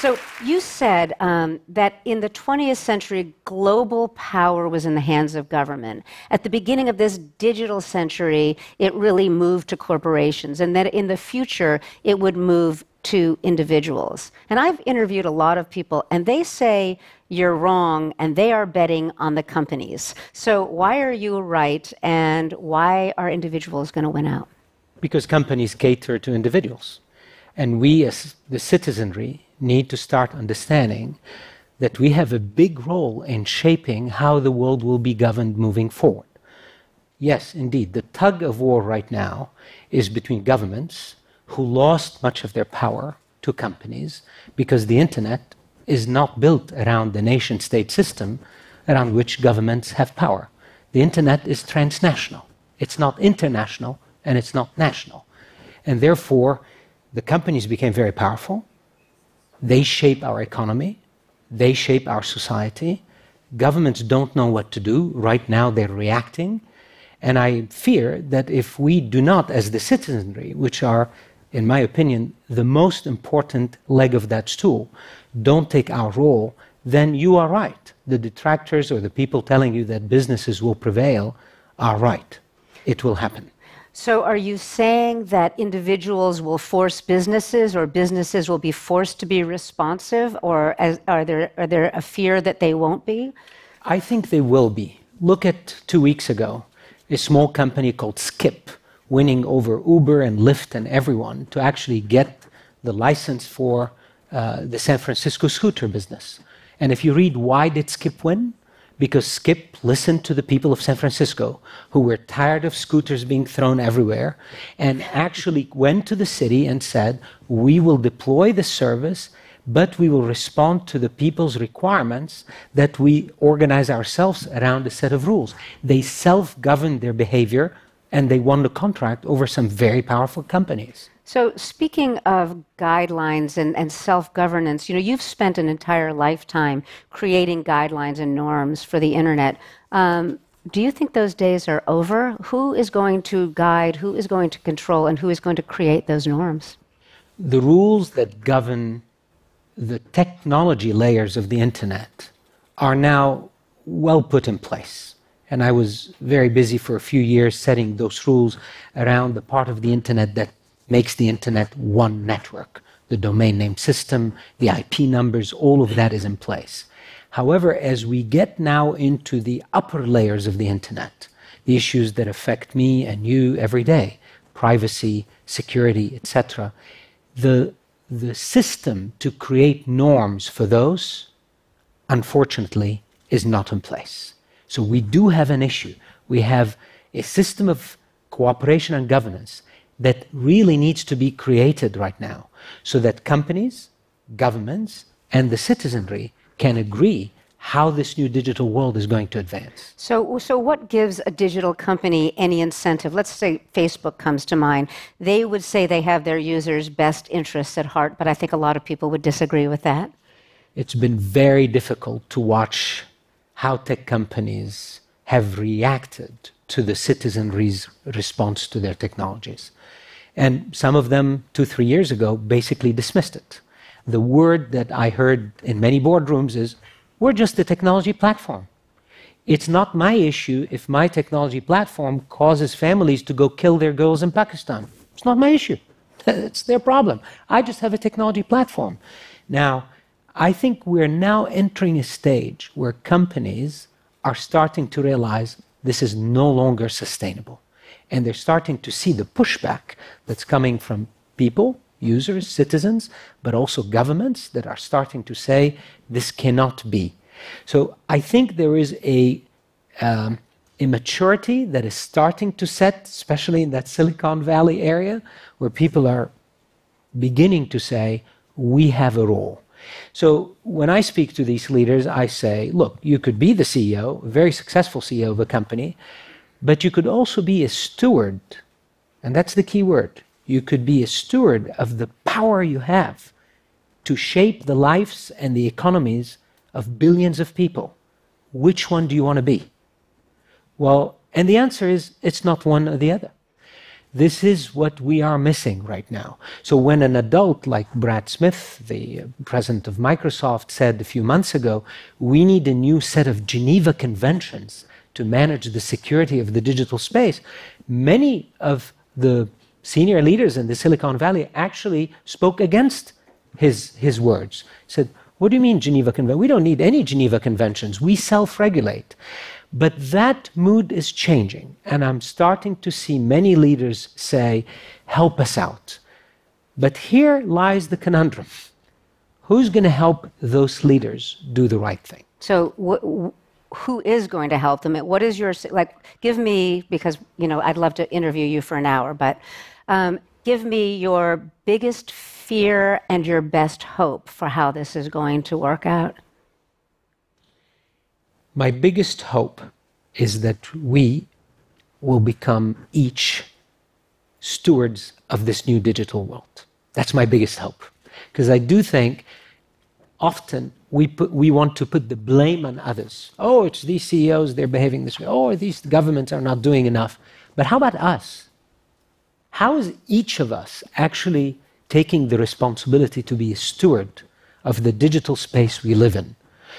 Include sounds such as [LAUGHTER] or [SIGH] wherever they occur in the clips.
So you said um, that in the 20th century, global power was in the hands of government. At the beginning of this digital century, it really moved to corporations, and that in the future, it would move to individuals. And I've interviewed a lot of people, and they say you're wrong, and they are betting on the companies. So why are you right, and why are individuals going to win out? Because companies cater to individuals. And we, as the citizenry, need to start understanding that we have a big role in shaping how the world will be governed moving forward. Yes, indeed, the tug of war right now is between governments who lost much of their power to companies because the internet is not built around the nation state system around which governments have power. The internet is transnational, it's not international, and it's not national. And therefore, the companies became very powerful they shape our economy, they shape our society. Governments don't know what to do. Right now, they're reacting. And I fear that if we do not, as the citizenry, which are, in my opinion, the most important leg of that stool, don't take our role, then you are right. The detractors or the people telling you that businesses will prevail are right. It will happen. So, are you saying that individuals will force businesses or businesses will be forced to be responsive, or as, are, there, are there a fear that they won't be? I think they will be. Look at two weeks ago, a small company called Skip winning over Uber and Lyft and everyone to actually get the license for uh, the San Francisco scooter business. And if you read why did Skip win, because Skip listened to the people of San Francisco who were tired of scooters being thrown everywhere and actually went to the city and said, We will deploy the service, but we will respond to the people's requirements that we organize ourselves around a set of rules. They self governed their behavior and they won the contract over some very powerful companies. So, speaking of guidelines and, and self governance, you know, you've spent an entire lifetime creating guidelines and norms for the internet. Um, do you think those days are over? Who is going to guide, who is going to control, and who is going to create those norms? The rules that govern the technology layers of the internet are now well put in place. And I was very busy for a few years setting those rules around the part of the internet that makes the internet one network. The domain name system, the IP numbers, all of that is in place. However, as we get now into the upper layers of the internet, the issues that affect me and you every day, privacy, security, etc., the, the system to create norms for those, unfortunately, is not in place. So we do have an issue. We have a system of cooperation and governance that really needs to be created right now so that companies, governments, and the citizenry can agree how this new digital world is going to advance. So, so what gives a digital company any incentive? Let's say Facebook comes to mind. They would say they have their users' best interests at heart, but I think a lot of people would disagree with that. It's been very difficult to watch how tech companies have reacted to the citizenry's response to their technologies. And some of them, two, three years ago, basically dismissed it. The word that I heard in many boardrooms is we're just a technology platform. It's not my issue if my technology platform causes families to go kill their girls in Pakistan. It's not my issue. [LAUGHS] It's their problem. I just have a technology platform. Now, I think we're now entering a stage where companies are starting to realize this is no longer sustainable and they're starting to see the pushback that's coming from people, users, citizens, but also governments that are starting to say this cannot be. So I think there is a um, immaturity that is starting to set, especially in that Silicon Valley area, where people are beginning to say, we have a role. So when I speak to these leaders, I say, look, you could be the CEO, a very successful CEO of a company, but you could also be a steward, and that's the key word. You could be a steward of the power you have to shape the lives and the economies of billions of people. Which one do you want to be? Well, and the answer is it's not one or the other. This is what we are missing right now. So when an adult like Brad Smith, the president of Microsoft, said a few months ago, we need a new set of Geneva Conventions to manage the security of the digital space, many of the senior leaders in the Silicon Valley actually spoke against his, his words. Said, What do you mean, Geneva Convention? We don't need any Geneva Conventions. We self regulate. But that mood is changing, and I'm starting to see many leaders say, Help us out. But here lies the conundrum who's going to help those leaders do the right thing? So, wh- who is going to help them? What is your, like, give me, because, you know, I'd love to interview you for an hour, but um, give me your biggest fear and your best hope for how this is going to work out. My biggest hope is that we will become each stewards of this new digital world. That's my biggest hope. Because I do think often we, put, we want to put the blame on others. Oh, it's these CEOs, they're behaving this way. Oh, these governments are not doing enough. But how about us? How is each of us actually taking the responsibility to be a steward of the digital space we live in?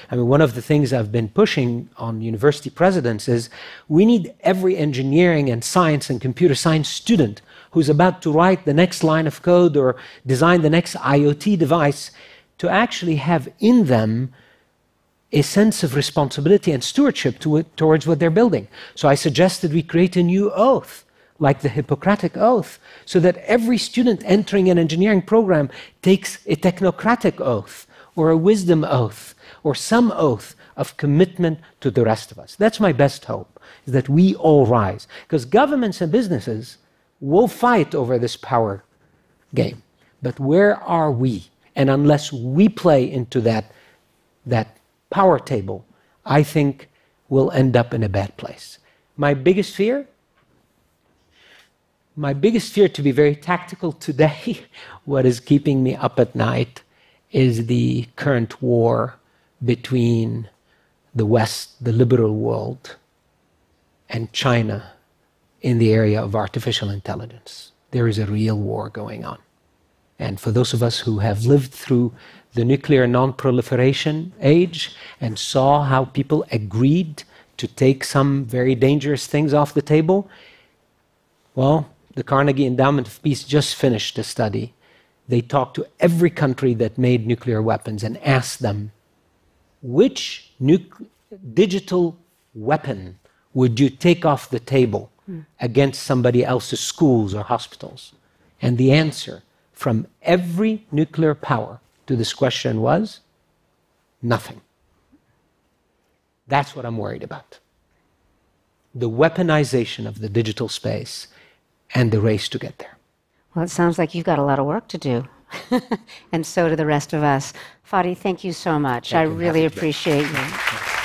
I mean, one of the things I've been pushing on university presidents is we need every engineering and science and computer science student who's about to write the next line of code or design the next IoT device to actually have in them a sense of responsibility and stewardship to towards what they're building. So I suggested we create a new oath, like the Hippocratic Oath, so that every student entering an engineering program takes a technocratic oath or a wisdom oath or some oath of commitment to the rest of us. That's my best hope, is that we all rise. Because governments and businesses will fight over this power game. But where are we? And unless we play into that, that power table, I think we'll end up in a bad place. My biggest fear? My biggest fear, to be very tactical today, [LAUGHS] what is keeping me up at night is the current war between the West, the liberal world, and China in the area of artificial intelligence. There is a real war going on. And for those of us who have lived through the nuclear non proliferation age and saw how people agreed to take some very dangerous things off the table, well, the Carnegie Endowment of Peace just finished a study. They talked to every country that made nuclear weapons and asked them which digital weapon would you take off the table mm. against somebody else's schools or hospitals? And the answer from every nuclear power to this question was nothing. That's what I'm worried about. The weaponization of the digital space and the race to get there. Well, it sounds like you've got a lot of work to do. [LAUGHS] and so do the rest of us. Fadi, thank you so much. Thank I really appreciate you.